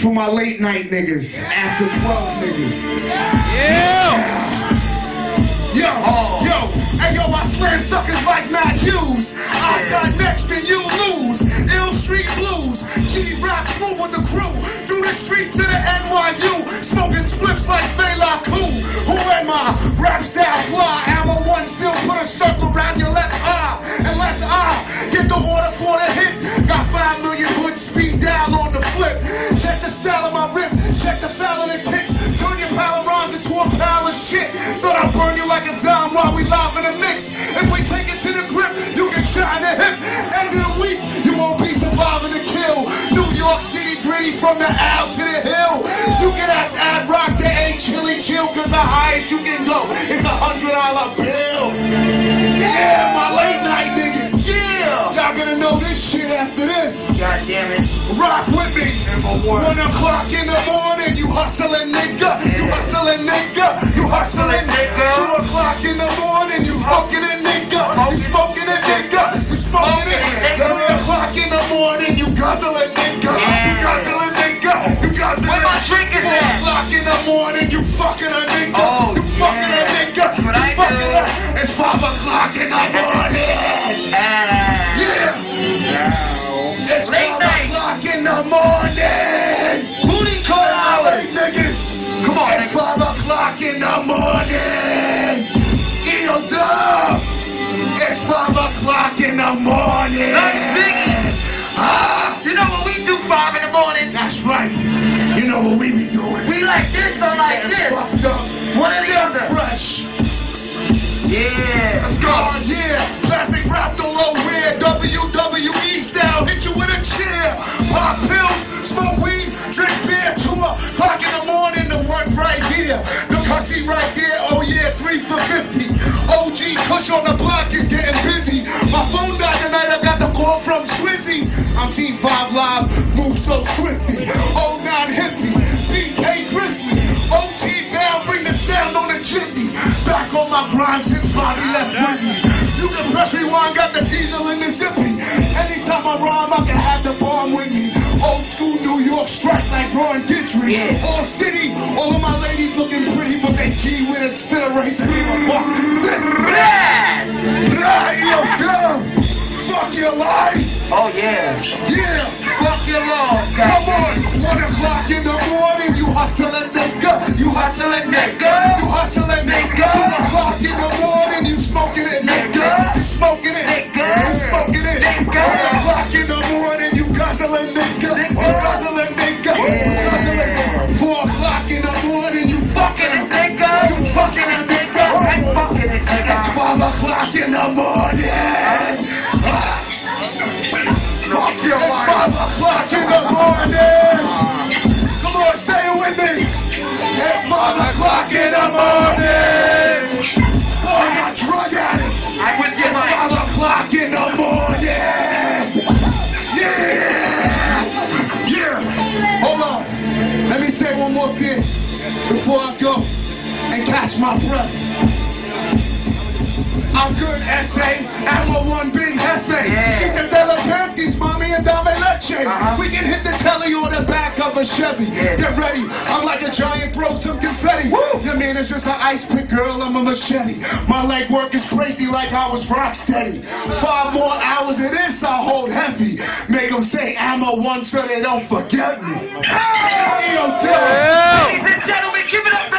for my late night niggas. After 12 niggas. Yeah. Yo, uh-huh. yo, hey yo, I slam suckers like Matt Hughes. I got next and you lose. Ill Street Blues. G rap smooth with the crew. Through the streets of the NYU. Smoking spliffs like Fela Cool. Who am I? Rap style fly. Amo one still put a circle around your left I burn you like a dime while we live in the mix. If we take it to the grip, you can shine the hip. End of the Weak, you won't be surviving the kill. New York City gritty from the L to the hill. You can ask Ad Rock, they ain't chilly chill, cause the highest you can go is a hundred dollar bill. Yeah, my late night nigga. Yeah, y'all gonna know this shit after this. God damn it. Rock with me. One o'clock in the morning, you hustling nigga. You hustling nigga. You hustling nigga. Two o'clock in the morning, you smoking a nigga. You smoking a nigga. You smoking it. Three o'clock in the morning, you guzzling nigga. You guzzling nigga. You guzzling. Where my drink is Four at? o'clock in the morning, you fucking a nigga. What we be doing. We like this or like this. fucked up. One or the other. fresh. Yeah. Let's go. Oh yeah, plastic wrapped all over it. WWE style, hit you with a chair. Pop pills, smoke weed, drink beer. Two o'clock in the morning, the work right here. The coffee right there. Oh yeah, three for fifty. OG Kush on the block is getting busy. My phone died tonight. I got the call from Swizzy. I'm Team Five Live, move so swiftly. grind since Bobby left with me. You can press rewind, got the diesel in the zippy. Anytime I rhyme, I can have the bomb with me. Old school New York strike like Ron Guidry. Yeah. All city, all of my ladies looking pretty, but they G with it, spit a rate to give a fuck. 50. Morning. Ah. Fuck your life. five o'clock in the morning. Come on, say it with me. It's five o'clock in the morning. Oh, my drug addict. It's Mike. five o'clock in the morning. Yeah. Yeah. Hold on. Let me say one more thing before I go and catch my breath. I'm good, SA. I'm a one big hefe. Yeah. Get the Delapantes, mommy, and Dame Leche. Uh-huh. We can hit the telly on the back of a Chevy. Get ready. I'm like a giant, throw some confetti. Your man is just an ice pick girl, I'm a machete. My leg work is crazy like I was rock steady. Five more hours of this, I hold heavy. Make them say Amo one so they don't forget me. Ladies and gentlemen, give it up